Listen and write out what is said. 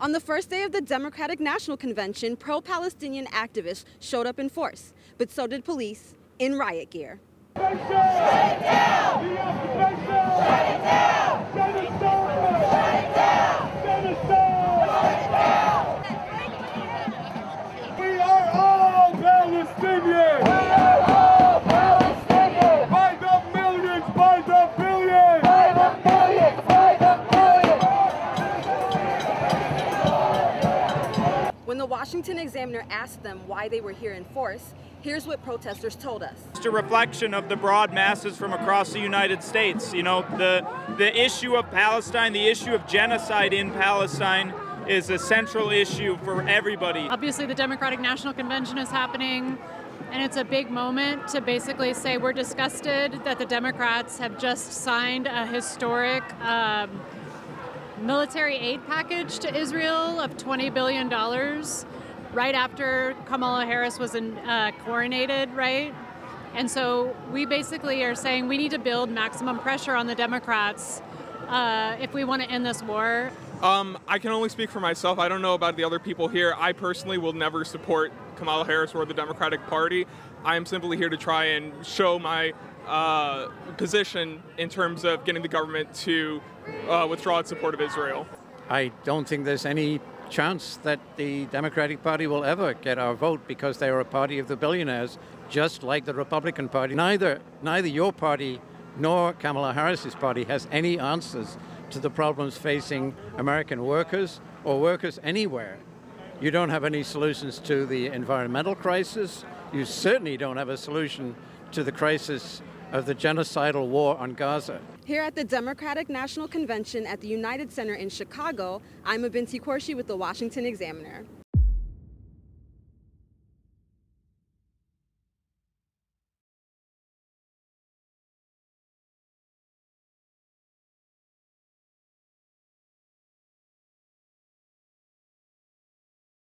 On the first day of the Democratic National Convention, pro Palestinian activists showed up in force, but so did police in riot gear. When the Washington Examiner asked them why they were here in force, here's what protesters told us. It's a reflection of the broad masses from across the United States. You know, the the issue of Palestine, the issue of genocide in Palestine is a central issue for everybody. Obviously, the Democratic National Convention is happening, and it's a big moment to basically say we're disgusted that the Democrats have just signed a historic um, military aid package to Israel of $20 billion right after Kamala Harris was in, uh, coronated, right? And so we basically are saying we need to build maximum pressure on the Democrats uh, if we want to end this war. Um, I can only speak for myself. I don't know about the other people here. I personally will never support Kamala Harris or the Democratic Party. I am simply here to try and show my uh, position in terms of getting the government to uh, withdraw its support of Israel. I don't think there's any chance that the Democratic Party will ever get our vote because they are a party of the billionaires, just like the Republican Party. Neither, neither your party nor Kamala Harris's party has any answers to the problems facing American workers or workers anywhere. You don't have any solutions to the environmental crisis. You certainly don't have a solution to the crisis of the genocidal war on Gaza. Here at the Democratic National Convention at the United Center in Chicago, I'm Abinti Korshi with the Washington Examiner.